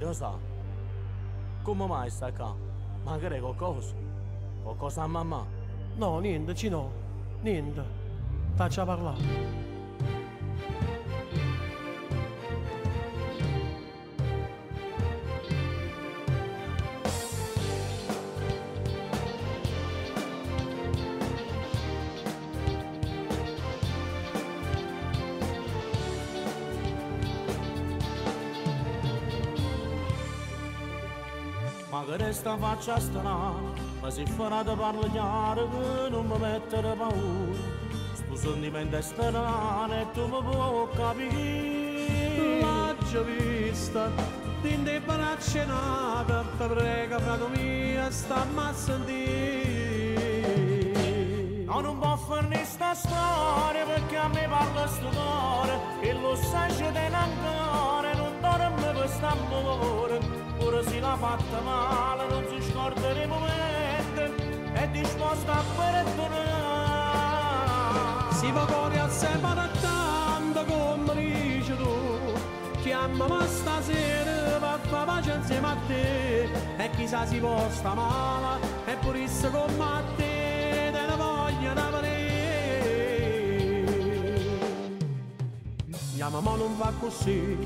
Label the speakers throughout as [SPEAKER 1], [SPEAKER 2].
[SPEAKER 1] lo sa. Come mai sta qua? Magari qualcosa? Qualcosa a mamma?
[SPEAKER 2] No, niente, Cino. Niente. Faccia parlare.
[SPEAKER 1] Ma che resta faccia strana, ma se farà da parlare che non mi mettere paura. Sto sentimento è strano e tu mi puoi capire.
[SPEAKER 2] L'ho già vista, din dei braccia nata, ti prego, frato mio, stammi a sentire.
[SPEAKER 1] No, non può finire sta storia perché a me parla sto cuore e lo sai c'è ancora, non dorme per st'amore. Pure se l'ha fatta male non si scorda nei momenti, è disposta a perdonare.
[SPEAKER 2] Si va fuori a sempre tanto come dici tu, chiamami stasera per fare pace insieme a te, e chissà si può sta male, e purisse come a te, te ne voglio da vedere. Mia mamma non fa così,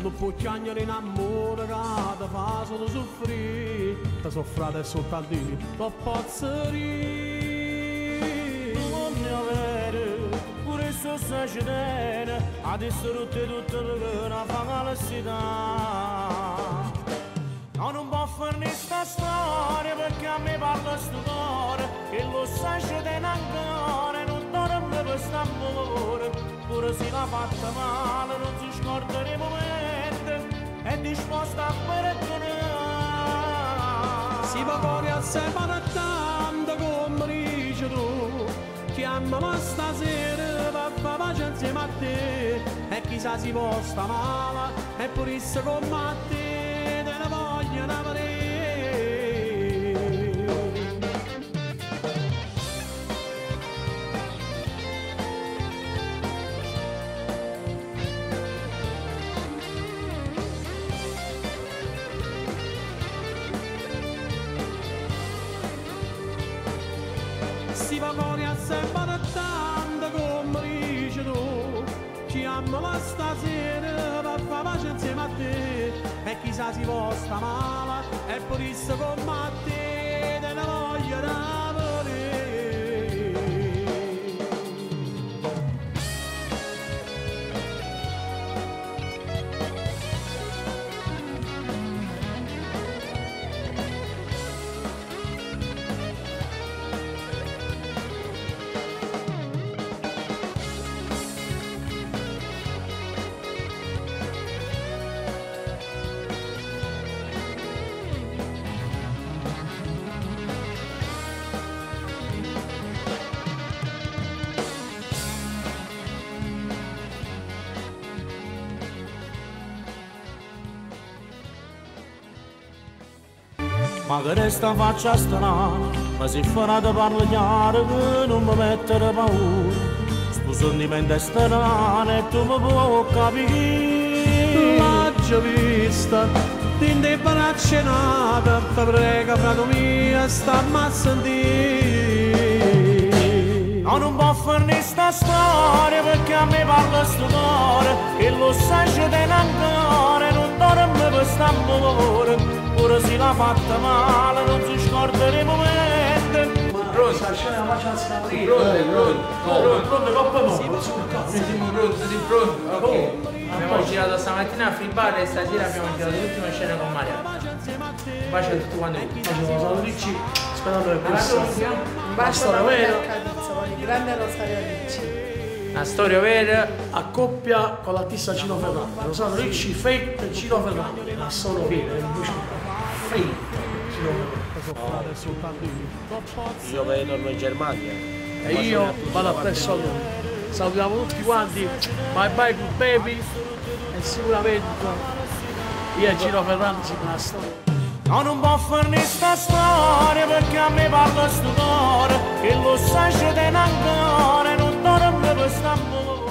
[SPEAKER 2] non può chiagnare in amore che ti fa solo soffrire, ti soffrate soltanto io, non posso ridere.
[SPEAKER 1] Non mi avere, pure se sei cedene, adesso tutte tutte le una fangalità. No, non può finire sta storia perché a me parla sto cuore, che lo sai cedene ancora, e non dorme per st'amore, pure se l'ha fatta male non si scorda nei momenti, è disposta a perdonare.
[SPEAKER 2] Si va fuori a tanto come dici tu, chiamami stasera per fare pace insieme a te, e chissà si può sta male, e purisse come a te, ne voglio da vedere. Si va fuori a sempre tanto come dici tu, chiamami stasera per fare pace insieme a te, e chissà si può sta male, e purisse come a te, te ne voglio da
[SPEAKER 1] Ma che resta faccia strana, ma se farà da parlare non mi mettere paura. Sto sentimento è strano e tu mi puoi capire.
[SPEAKER 2] Già vista, din dei braccia nata, ti prego, frato mio, stammi a sentire.
[SPEAKER 1] No, non può finire sta storia perché a me parla sto cuore e lo sai c'è ancora non dorme per st'amore. Pure se l'ha fatta male non si scorda nei momenti.
[SPEAKER 3] Pronto? Pronto, pronto,
[SPEAKER 1] Pronto, coppa mo.
[SPEAKER 3] Siamo pronti, sì, pronti. Ok. Abbiamo girato stamattina a Free Bar e stasera abbiamo girato l'ultima scena con Maria. Un bacio a tutti quanti.
[SPEAKER 2] Sono Ricci, sperando che questa
[SPEAKER 3] Un
[SPEAKER 2] La
[SPEAKER 4] bacio
[SPEAKER 2] storia
[SPEAKER 4] da
[SPEAKER 2] vera.
[SPEAKER 4] Cadizzo, con il grande Rosario Ricci.
[SPEAKER 3] Una storia vera.
[SPEAKER 2] a coppia con l'artista Cino Ferrari. Rosario Ricci, Fate e Cino Ferrari. La sono vera, Ferrari.
[SPEAKER 5] Io vedo in Germania.
[SPEAKER 2] E io vado appresso a lui. Salutiamo tutti quanti. Bye bye good baby. E sicuramente io e Ferrari siamo una storia.
[SPEAKER 1] No, non può finire sta storia perché a me parla sto cuore che lo sai c'è ancora e non dorme per st'amore.